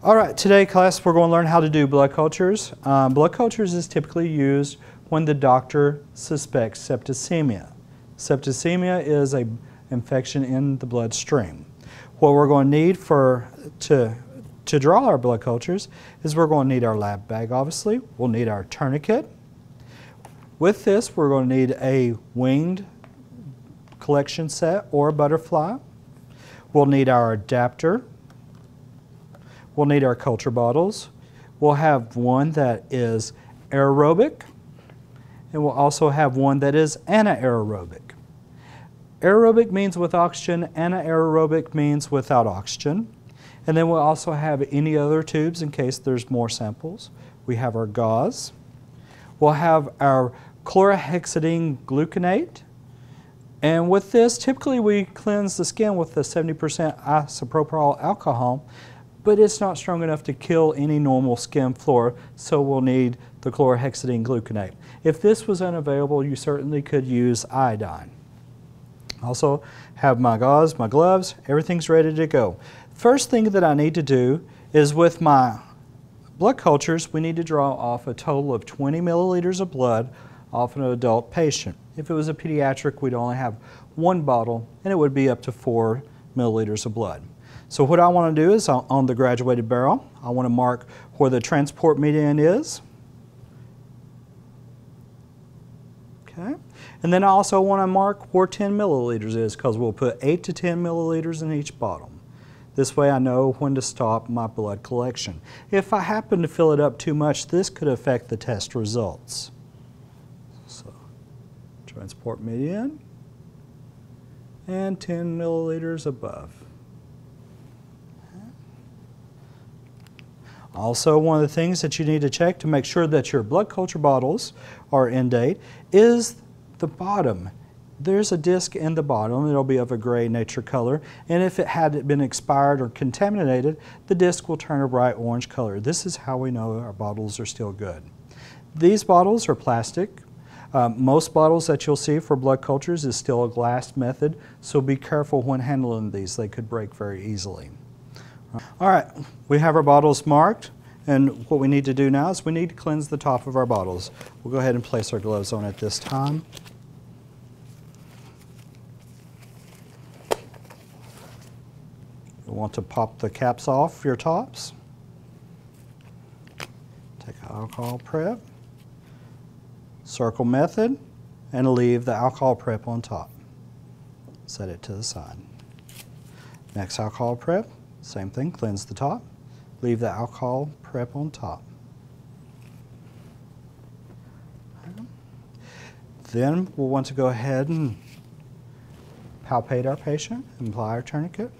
All right, today class we're going to learn how to do blood cultures. Um, blood cultures is typically used when the doctor suspects septicemia. Septicemia is a infection in the bloodstream. What we're going to need for to to draw our blood cultures is we're going to need our lab bag obviously. We'll need our tourniquet. With this we're going to need a winged collection set or butterfly. We'll need our adapter We'll need our culture bottles. We'll have one that is aerobic, and we'll also have one that is anaerobic. Aerobic means with oxygen, anaerobic means without oxygen. And then we'll also have any other tubes in case there's more samples. We have our gauze. We'll have our chlorhexidine gluconate. And with this, typically we cleanse the skin with the 70% isopropyl alcohol but it's not strong enough to kill any normal skin flora, so we'll need the chlorhexidine gluconate. If this was unavailable, you certainly could use iodine. Also have my gauze, my gloves, everything's ready to go. First thing that I need to do is with my blood cultures, we need to draw off a total of 20 milliliters of blood off an adult patient. If it was a pediatric, we'd only have one bottle, and it would be up to four milliliters of blood. So what I want to do is uh, on the graduated barrel, I want to mark where the transport medium is. Okay. And then I also want to mark where 10 milliliters is because we'll put 8 to 10 milliliters in each bottle. This way I know when to stop my blood collection. If I happen to fill it up too much, this could affect the test results. So, transport medium and 10 milliliters above. Also, one of the things that you need to check to make sure that your blood culture bottles are in date is the bottom. There's a disc in the bottom, it'll be of a gray nature color, and if it had been expired or contaminated, the disc will turn a bright orange color. This is how we know our bottles are still good. These bottles are plastic. Um, most bottles that you'll see for blood cultures is still a glass method, so be careful when handling these. They could break very easily. All right, we have our bottles marked, and what we need to do now is we need to cleanse the top of our bottles. We'll go ahead and place our gloves on at this time. You'll want to pop the caps off your tops. Take alcohol prep, circle method, and leave the alcohol prep on top. Set it to the side. Next alcohol prep, same thing, cleanse the top, leave the alcohol prep on top. Then we'll want to go ahead and palpate our patient and apply our tourniquet.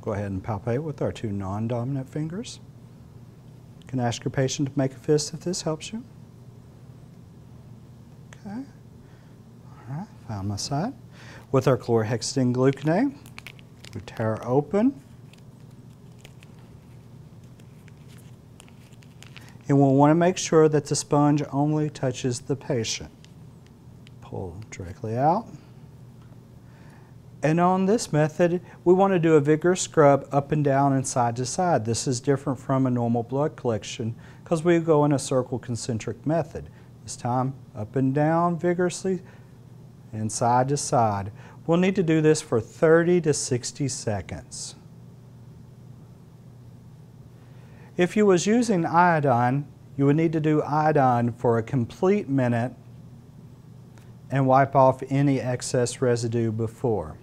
Go ahead and palpate with our two non-dominant fingers. You can ask your patient to make a fist if this helps you. Okay on my side. With our chlorhexidine gluconate, we tear open. And we'll want to make sure that the sponge only touches the patient. Pull directly out. And on this method, we want to do a vigorous scrub up and down and side to side. This is different from a normal blood collection because we go in a circle concentric method. This time, up and down vigorously, and side to side. We'll need to do this for 30 to 60 seconds. If you was using iodine, you would need to do iodine for a complete minute and wipe off any excess residue before.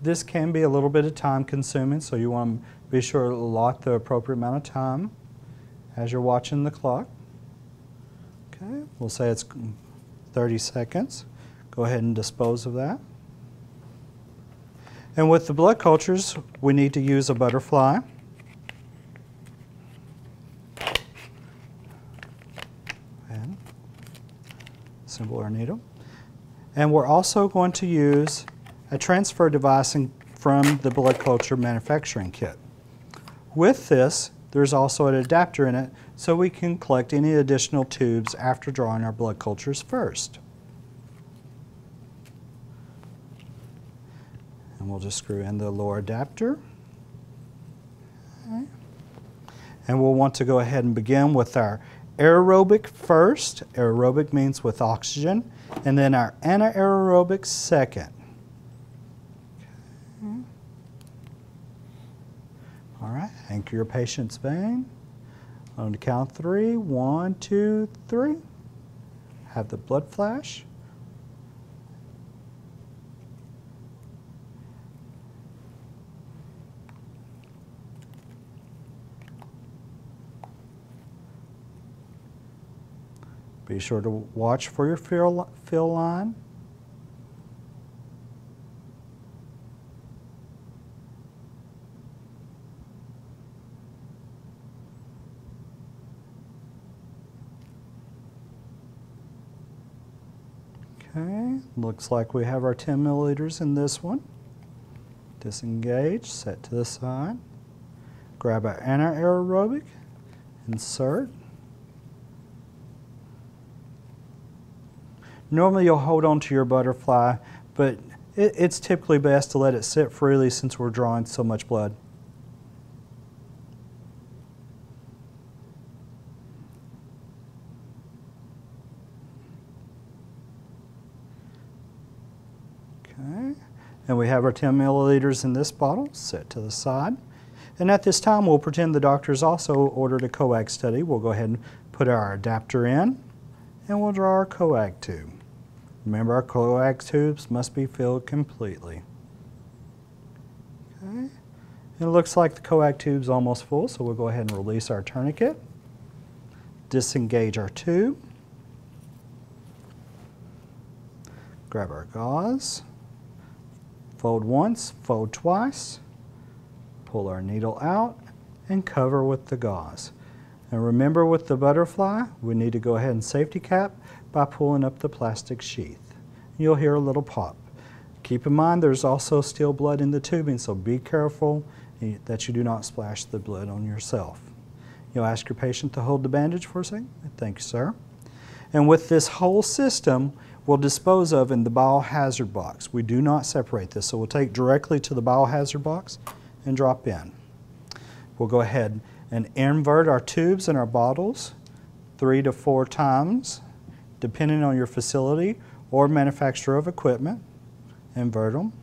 This can be a little bit of time consuming, so you want to be sure to lock the appropriate amount of time as you're watching the clock. Okay, we'll say it's 30 seconds. Go ahead and dispose of that. And with the blood cultures, we need to use a butterfly. And symbol or needle. And we're also going to use a transfer device from the blood culture manufacturing kit. With this, there's also an adapter in it so we can collect any additional tubes after drawing our blood cultures first. And we'll just screw in the Luer adapter. And we'll want to go ahead and begin with our aerobic first. Aerobic means with oxygen. And then our anaerobic second. Okay. All right, anchor your patient's vein. On the count of three, one, two, three. Have the blood flash. Be sure to watch for your fill line. Okay, looks like we have our 10 milliliters in this one. Disengage, set to the side. Grab our anaerobic, insert. Normally you'll hold on to your butterfly, but it, it's typically best to let it sit freely since we're drawing so much blood. Okay, and we have our 10 milliliters in this bottle set to the side. And at this time, we'll pretend the doctor's also ordered a coag study. We'll go ahead and put our adapter in, and we'll draw our coag tube. Remember our coag tubes must be filled completely. Okay. It looks like the coag tube's almost full, so we'll go ahead and release our tourniquet. Disengage our tube. Grab our gauze. Fold once, fold twice. Pull our needle out and cover with the gauze. And remember with the butterfly, we need to go ahead and safety cap by pulling up the plastic sheath. You'll hear a little pop. Keep in mind there's also still blood in the tubing, so be careful that you do not splash the blood on yourself. You'll ask your patient to hold the bandage for a second. Thank you, sir. And with this whole system, we'll dispose of in the biohazard box. We do not separate this, so we'll take directly to the biohazard box and drop in. We'll go ahead and invert our tubes and our bottles three to four times depending on your facility or manufacturer of equipment. Invert them.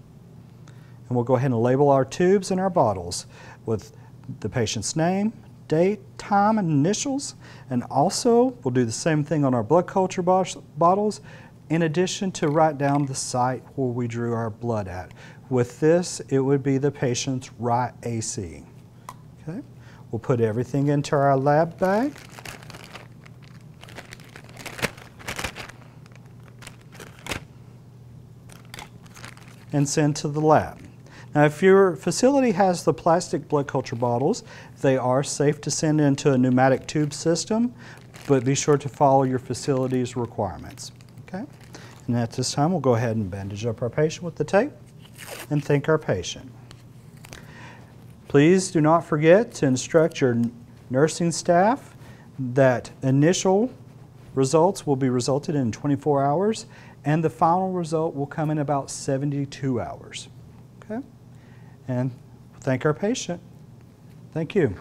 And we'll go ahead and label our tubes and our bottles with the patient's name, date, time, and initials. And also, we'll do the same thing on our blood culture bottles, in addition to write down the site where we drew our blood at. With this, it would be the patient's right AC. Okay? We'll put everything into our lab bag. and send to the lab. Now, if your facility has the plastic blood culture bottles, they are safe to send into a pneumatic tube system, but be sure to follow your facility's requirements. Okay? And at this time, we'll go ahead and bandage up our patient with the tape and thank our patient. Please do not forget to instruct your nursing staff that initial results will be resulted in 24 hours and the final result will come in about 72 hours. Okay? And thank our patient. Thank you.